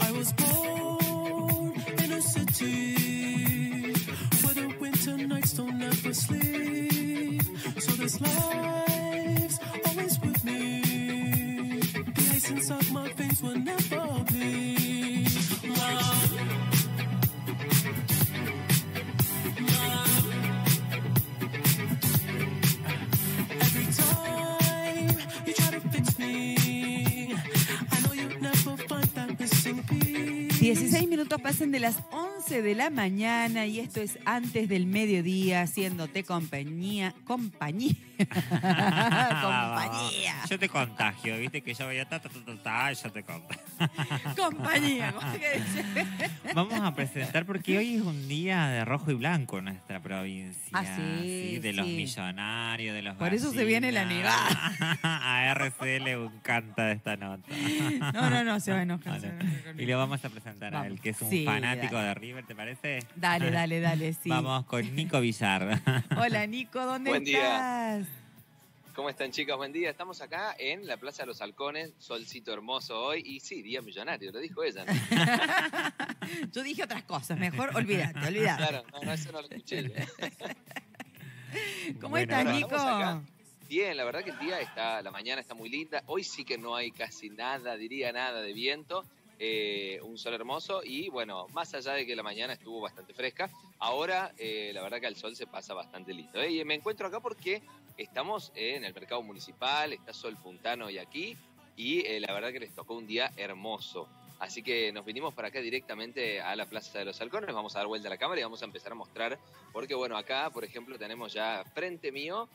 I was born in a city where the winter nights don't ever sleep. So this life's Ice inside my veins will never. 16 minutos pasen de las 11 de la mañana y esto es antes del mediodía, haciéndote compañía. Compañía. compañía. Yo te contagio, viste que yo voy a ta, ta, ta, ta, ta, yo te contagio. compañía. Vamos a presentar porque hoy es un día de rojo y blanco en nuestra provincia. Ah, sí, de los millonarios, de los Por eso se viene la nevada. A RC le encanta esta nota. No, no, no, se va a enojar. Vale. se va a enojar conmigo. Y le vamos a presentar a él, Vamos. que es un Sí, fanático dale. de River, ¿te parece? Dale, dale, dale, sí. Vamos con Nico Villar. Hola, Nico, ¿dónde Buen estás? ¿Cómo están chicos? Buen día. Estamos acá en la Plaza de los Halcones, solcito hermoso hoy y sí, día millonario, lo dijo ella. ¿no? Yo dije otras cosas, mejor olvídate, olvídate. Claro, no, no, eso no lo escuché. ¿Cómo Bueno, estás, Nico? Bien, la verdad que el día está, la mañana está muy linda. Hoy sí que no hay casi nada, diría nada de viento. Eh, un sol hermoso y bueno, más allá de que la mañana estuvo bastante fresca, ahora eh, la verdad que el sol se pasa bastante lindo. ¿eh? Y me encuentro acá porque estamos en el mercado municipal, está Sol Puntano hoy aquí y la verdad que les tocó un día hermoso. Así que nos vinimos para acá directamente a la Plaza de los Halcones, vamos a dar vuelta a la cámara y vamos a empezar a mostrar, porque bueno, acá por ejemplo tenemos ya frente mío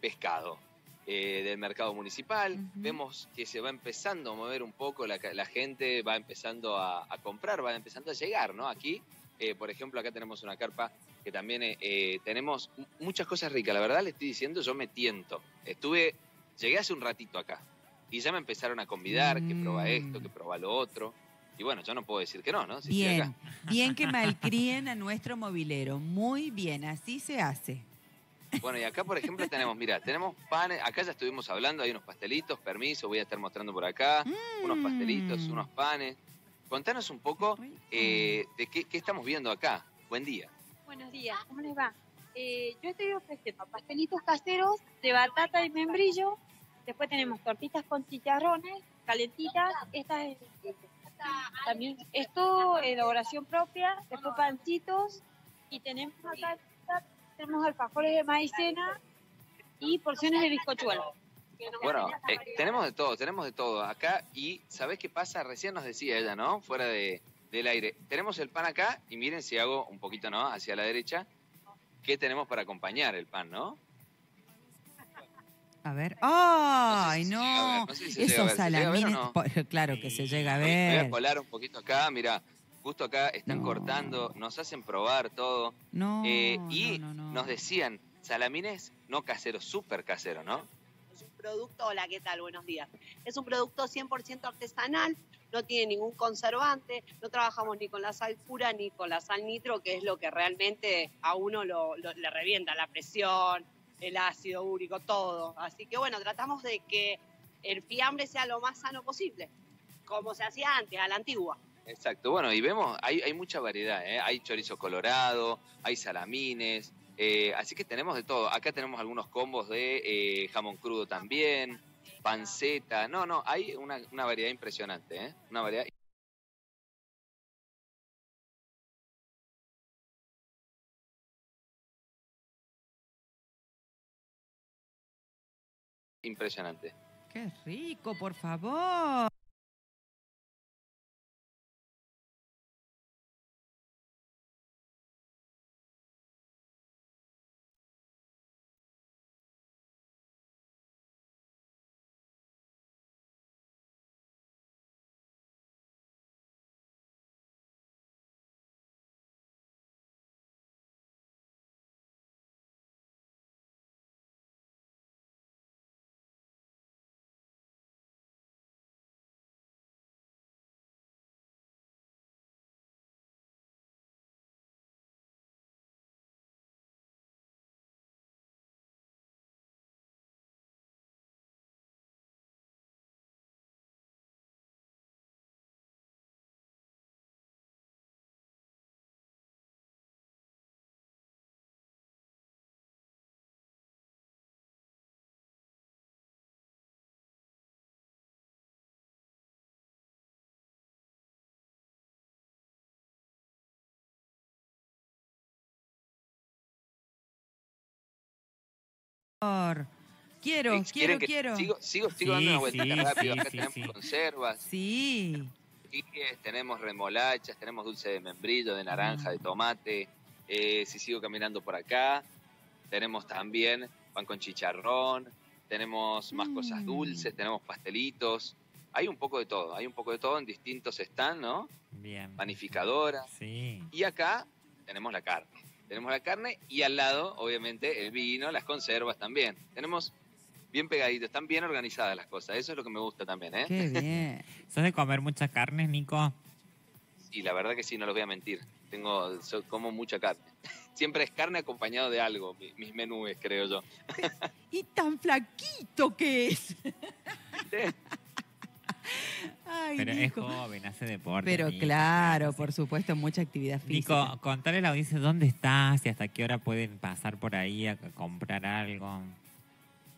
pescado eh, del mercado municipal. Vemos que se va empezando a mover un poco, la, la gente va empezando a, a comprar, va empezando a llegar, ¿no? Aquí, eh, por ejemplo, acá tenemos una carpa que también eh, eh, tenemos muchas cosas ricas. La verdad le estoy diciendo, yo me tiento. Estuve, llegué hace un ratito acá y ya me empezaron a convidar, que prueba esto, Mm. que prueba lo otro. Y bueno, yo no puedo decir que no, ¿no? Si. Bien, bien que malcríen a nuestro movilero. Muy bien, así se hace. Bueno, y acá, por ejemplo, tenemos, mira, tenemos panes, acá ya estuvimos hablando, hay unos pastelitos, permiso, voy a estar mostrando por acá, unos pastelitos, Mm. unos panes. Contanos un poco eh, de qué, qué estamos viendo acá. Buen día. Buenos días, ¿cómo les va? Eh, yo estoy ofreciendo pastelitos caseros de batata y membrillo. Después tenemos tortitas con chicharrones, calentitas. Esta es también esto, elaboración propia. Después pancitos. Y tenemos acá, tenemos alfajores de maicena y porciones de bizcochuelo. Bueno, eh, tenemos de todo, tenemos de todo acá. Y ¿sabés qué pasa? Recién nos decía ella, ¿no? Fuera de, del aire. Tenemos el pan acá y miren si hago un poquito, ¿no? Hacia la derecha. ¿Qué tenemos para acompañar el pan, no? A ver. ¡Ay, No sé si ver, no! sé si Esos ver. ¿Se llega a ver no? po- Claro que se llega a Me voy a ver. colar un poquito acá, mira, justo acá están No. cortando, nos hacen probar todo. No, Eh, y no, no, no. nos decían, salamines no caseros, súper caseros, ¿no? Es un producto, hola, ¿qué tal? Buenos días. Es un producto 100% artesanal, no tiene ningún conservante, no trabajamos ni con la sal pura ni con la sal nitro, que es lo que realmente a uno lo, lo- le revienta, la presión, el ácido úrico, todo. Así que bueno, tratamos de que el fiambre sea lo más sano posible, como se hacía antes, a la antigua. Exacto, bueno, y vemos, hay, hay mucha variedad, ¿eh? hay chorizo colorado, hay salamines, eh, así que tenemos de todo. Acá tenemos algunos combos de eh, jamón crudo también, panceta, no, no, hay una, una variedad impresionante, ¿eh? una variedad impresionante. Qué rico, por favor. Quiero, Eh, quiero, ¿quieren que- quiero. Sigo, sigo, sigo dando una vuelta sí, rápido. sí, Acá sí, tenemos sí. conservas, Sí. tenemos remolachas, tenemos dulce de membrillo, de naranja, de tomate. Eh, si sigo caminando por acá, tenemos también pan con chicharrón, tenemos más cosas Mm. dulces, tenemos pastelitos. Hay un poco de todo, hay un poco de todo en distintos stands, ¿no? Bien. Panificadoras. Sí. Y acá tenemos la carne. Tenemos la carne y al lado, obviamente, el vino, las conservas también. Tenemos bien pegaditos, están bien organizadas las cosas. Eso es lo que me gusta también, ¿eh? Qué bien. ¿Sos de comer muchas carnes, Nico? Y la verdad que sí, no los voy a mentir. Tengo, como mucha carne. Siempre es carne acompañado de algo, mi- mis menúes, creo yo. Y tan flaquito que es. Ay, Pero es joven, hace deporte. Pero Nico, claro, por supuesto, mucha actividad física. Nico, contale a la audiencia dónde estás y hasta qué hora pueden pasar por ahí a comprar algo.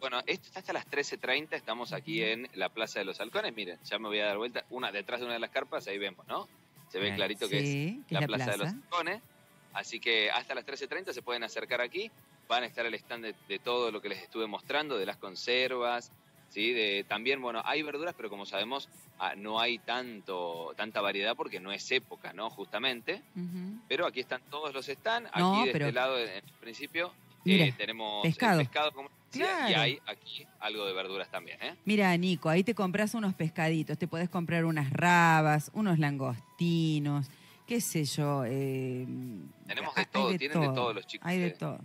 Bueno, esto está hasta las 13.30, estamos aquí en la Plaza de los Halcones. Miren, ya me voy a dar vuelta. Una detrás de una de las carpas, ahí vemos, ¿no? Se ve Bien. clarito que es que la, es la Plaza, plaza. de los Halcones. Así que hasta las 13.30 se pueden acercar aquí. Van a estar el stand de, de todo lo que les estuve mostrando, de las conservas, ¿sí? De, también, bueno, hay verduras, pero como sabemos, ah, no hay tanto tanta variedad porque no es época, ¿no? Justamente. Pero aquí están todos los stands. Aquí No, de pero- este lado, en el principio, Mira, eh, tenemos el pescado. pescado, como decía, y Claro. hay aquí algo de verduras también, ¿eh? Mira, Nico, ahí te compras unos pescaditos, te podés comprar unas rabas, unos langostinos, qué sé yo. eh, Tenemos de todo, tienen de todo los chicos, Hay de eh. todo.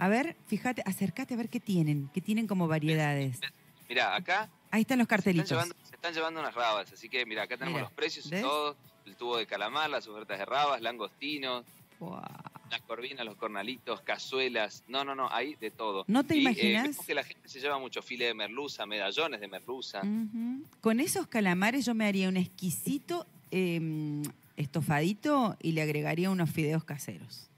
A ver, fíjate, acércate a ver qué tienen, qué tienen como variedades. Mira, acá Ahí están los se están, cartelitos. llevando, se están llevando unas rabas, así que mira, acá tenemos los precios y todo, el tubo de calamar, las ofertas de rabas, langostinos, Buah. las corvinas, los cornalitos, cazuelas, no, no, no, hay de todo. ¿No te Y, eh, imaginas? vemos que la gente se lleva mucho file de merluza, medallones de merluza. Con esos calamares yo me haría un exquisito eh, estofadito y le agregaría unos fideos caseros.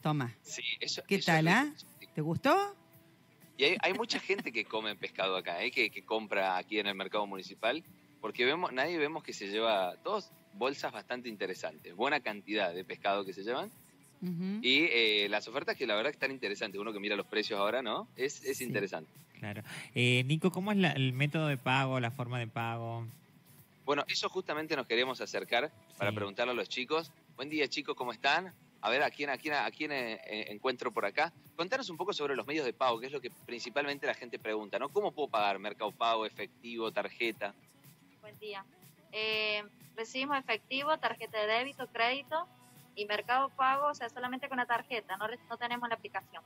Toma, Sí, eso, ¿Qué eso tal, ah? ¿te gustó? Y hay, hay mucha gente que come pescado acá, ¿eh? que, que compra aquí en el mercado municipal, porque vemos, nadie vemos que se lleva dos bolsas bastante interesantes, buena cantidad de pescado que se llevan, y eh, las ofertas que la verdad están interesantes, uno que mira los precios ahora, ¿no? Es, es Sí. interesante. Claro. Eh, Nico, ¿cómo es la- el método de pago, la forma de pago? Bueno, eso justamente nos queríamos acercar para preguntarle a los chicos. Buen día chicos, ¿cómo están? A ver, ¿a quién, a quién, a quién eh, eh, encuentro por acá? Contanos un poco sobre los medios de pago, que es lo que principalmente la gente pregunta, ¿no? ¿Cómo puedo pagar? ¿Mercado Pago, efectivo, tarjeta? Buen día. Eh, recibimos efectivo, tarjeta de débito, crédito y mercado pago, o sea, solamente con la tarjeta, no, no tenemos la aplicación.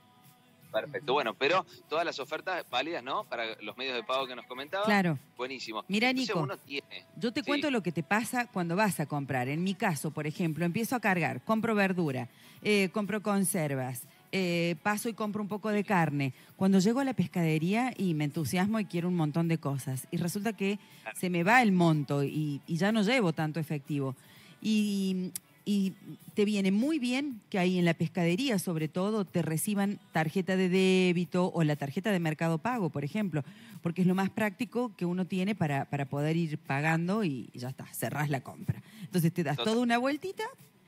Perfecto, bueno, pero todas las ofertas válidas, ¿no? Para los medios de pago que nos comentaba. Claro, Buenísimo. Mira, Nico. uno tiene. yo te Sí. cuento lo que te pasa cuando vas a comprar. En mi caso, por ejemplo, empiezo a cargar, compro verdura, eh, compro conservas, eh, paso y compro un poco de carne. Cuando llego a la pescadería y me entusiasmo y quiero un montón de cosas. Y resulta que se me va el monto y, y ya no llevo tanto efectivo. Y, y te viene muy bien que ahí en la pescadería, sobre todo, te reciban tarjeta de débito o la tarjeta de mercado pago, por ejemplo, porque es lo más práctico que uno tiene para, para poder ir pagando y ya está, cerrás la compra. Entonces te das Total. toda una vueltita,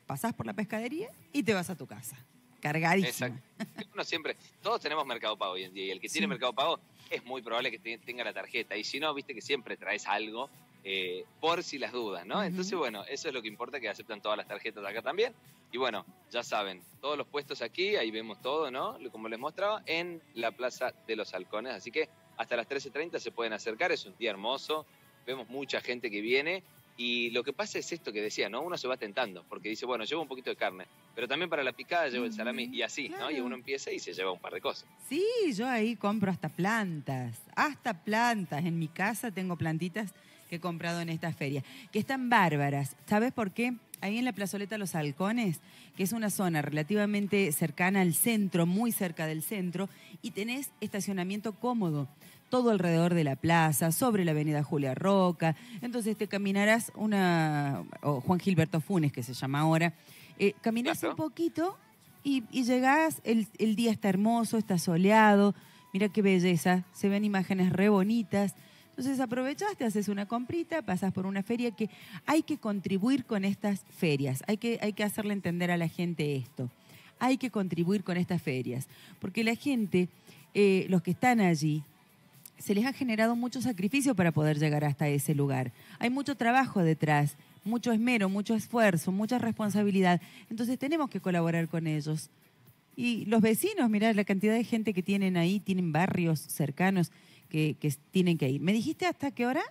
pasás por la pescadería y te vas a tu casa. Cargadísima. Exacto. Uno siempre, todos tenemos Mercado Pago hoy en día y el que Sí. tiene Mercado Pago es muy probable que te- tenga la tarjeta y si no, viste que siempre traes algo eh, por si las dudas, ¿no? Entonces, bueno, eso es lo que importa, que aceptan todas las tarjetas acá también. Y bueno, ya saben, todos los puestos aquí, ahí vemos todo, ¿no? Como les mostraba, en la Plaza de los Halcones. Así que hasta las 13.30 se pueden acercar, es un día hermoso, vemos mucha gente que viene. Y lo que pasa es esto que decía, ¿no? Uno se va tentando, porque dice, bueno, llevo un poquito de carne, pero también para la picada llevo el salami y así, ¿no? Y uno empieza y se lleva un par de cosas. Sí, yo ahí compro hasta plantas, hasta plantas. En mi casa tengo plantitas que he comprado en esta feria, que están bárbaras. ¿Sabes por qué? Ahí en la plazoleta Los Halcones, que es una zona relativamente cercana al centro, muy cerca del centro, y tenés estacionamiento cómodo todo alrededor de la plaza, sobre la avenida Julia Roca. Entonces te caminarás una, o Juan Gilberto Funes, que se llama ahora, eh, caminás un poquito y, y llegás, el, el día está hermoso, está soleado, mira qué belleza, se ven imágenes re bonitas. Entonces aprovechás, te haces una comprita, pasas por una feria que hay que contribuir con estas ferias, hay que, hay que hacerle entender a la gente esto. Hay que contribuir con estas ferias, porque la gente eh, los que están allí, se les ha generado mucho sacrificio para poder llegar hasta ese lugar. Hay mucho trabajo detrás, mucho esmero, mucho esfuerzo, mucha responsabilidad. Entonces tenemos que colaborar con ellos. Y los vecinos, mirá la cantidad de gente que tienen ahí, tienen barrios cercanos que, que tienen que ir. ¿Me dijiste hasta qué hora?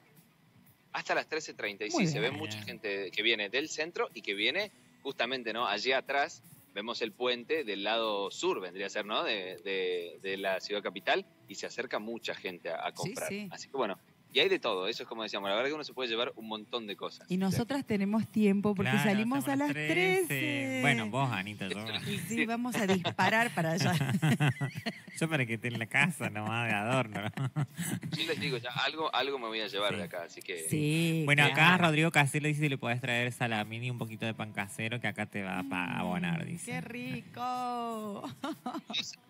Hasta las 13.30. Y Muy sí, se ve mucha gente que viene del centro y que viene justamente, ¿no? Allí atrás vemos el puente del lado sur, vendría a ser, ¿no? De, de- de la ciudad capital y se acerca mucha gente a, a Sí, comprar. sí. Así que bueno, y hay de todo. Eso es como decíamos, la verdad que uno se puede llevar un montón de cosas. Y nosotras tenemos tiempo porque Claro, salimos a las 13. Bueno, vos, Anita, yo, sí, vamos a disparar para allá. yo para que esté en la casa nomás de adorno. Yo les digo, ya algo, algo me voy a llevar Sí. de acá, así que... Sí. Bueno, acá claro. Rodrigo Casero dice si le puedes traer salamín y un poquito de pan casero que acá te va a abonar, dice. ¡Qué rico!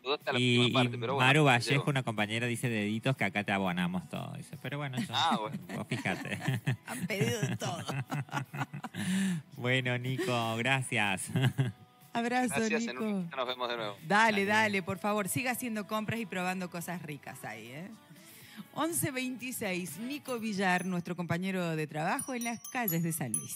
Todo hasta la Y, y bueno, Maru Vallejo, una compañera, dice deditos que acá te abonamos todo. Dice, pero bueno, yo- Ah, bueno. vos fíjate. Han pedido de todo. bueno, Nico, gracias. Abrazo, Gracias, en un Nico. nos vemos de nuevo. Dale, dale, por favor, siga haciendo compras y probando cosas ricas ahí, ¿eh? 11.26, Nico Villar, nuestro compañero de trabajo en las calles de San Luis.